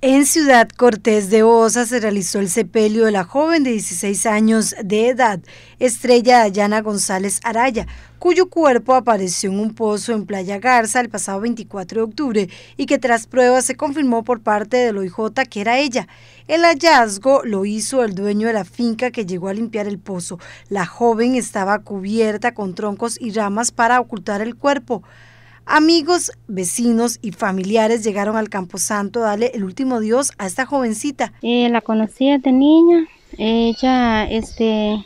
En Ciudad Cortés de Osa se realizó el sepelio de la joven de 16 años de edad, Estrella Dayana González Araya, cuyo cuerpo apareció en un pozo en Playa Garza el pasado 24 de octubre y que tras pruebas se confirmó por parte del OIJ que era ella. El hallazgo lo hizo el dueño de la finca que llegó a limpiar el pozo. La joven estaba cubierta con troncos y ramas para ocultar el cuerpo. Amigos, vecinos y familiares llegaron al Camposanto a darle el último dios a esta jovencita. Eh, la conocí de niña. Ella, este,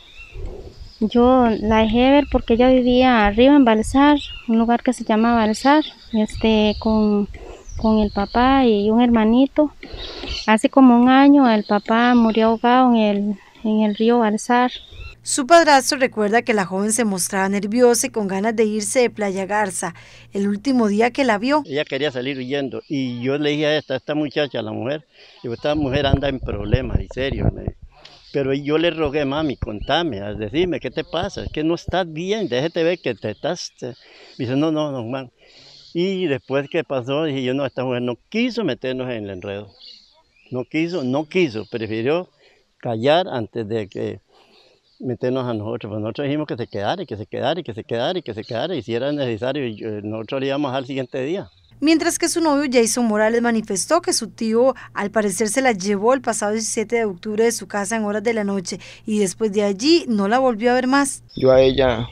yo la dejé ver porque ella vivía arriba en Balsar, un lugar que se llama Balsar, este, con, con el papá y un hermanito. Hace como un año el papá murió ahogado en el, en el río Balsar. Su padrastro recuerda que la joven se mostraba nerviosa y con ganas de irse de Playa Garza el último día que la vio. Ella quería salir huyendo y yo le dije a esta, muchacha, a la mujer, digo, esta mujer anda en problemas, en serio. Pero yo le rogué, mami, contame, decime, ¿qué te pasa? Es que no estás bien, déjate ver que te estás... Me dice, no, no, no, man. Y después que pasó, dije yo, no, esta mujer no quiso meternos en el enredo. No quiso, no quiso, prefirió callar antes de que meternos a nosotros. Pues nosotros dijimos que se quedara y que se quedara y que se quedara y que se quedara y si era necesario, eh, nosotros le íbamos al siguiente día. Mientras que su novio Jason Morales manifestó que su tío al parecer se la llevó el pasado 17 de octubre de su casa en horas de la noche y después de allí no la volvió a ver más. Yo a ella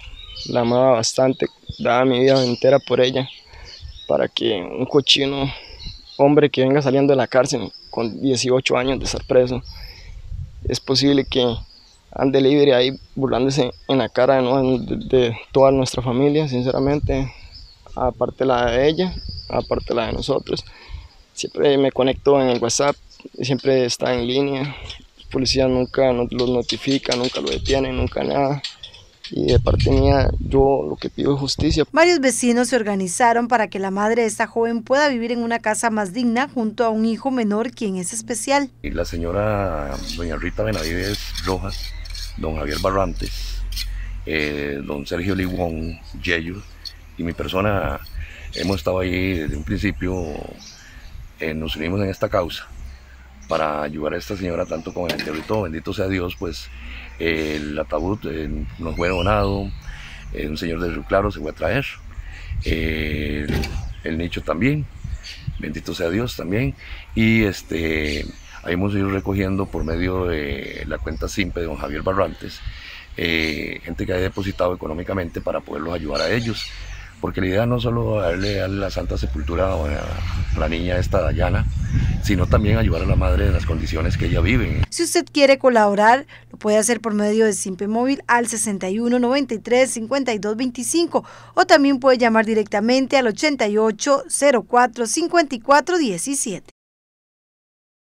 la amaba bastante, daba mi vida entera por ella, para que un cochino hombre que venga saliendo de la cárcel con 18 años de ser preso, es posible que ande libre ahí burlándose en la cara de, toda nuestra familia, sinceramente, aparte la de ella, aparte la de nosotros. Siempre me conecto en el WhatsApp, siempre está en línea. La policía nunca los notifica, nunca lo detienen, nunca nada y de parte mía yo lo que pido es justicia. Varios vecinos se organizaron para que la madre de esta joven pueda vivir en una casa más digna junto a un hijo menor quien es especial. Y la señora doña Rita Benavides Rojas don Javier Barrantes, eh, don Sergio Liwon Yeyo y mi persona hemos estado ahí desde un principio, eh, nos unimos en esta causa para ayudar a esta señora tanto con el entierro bendito sea Dios, pues el ataúd eh, nos fue donado, un señor de Río Claro se fue a traer, el nicho también, bendito sea Dios también, y este Ahí hemos ido recogiendo por medio de la cuenta SIMPE de don Javier Barrantes, eh, gente que ha depositado económicamente para poderlos ayudar a ellos. Porque la idea no solo darle a la Santa Sepultura a la niña esta Dayana, sino también ayudar a la madre en las condiciones que ella vive. Si usted quiere colaborar, lo puede hacer por medio de Simpe Móvil al 61 93 52 25 o también puede llamar directamente al 88 04 54 17.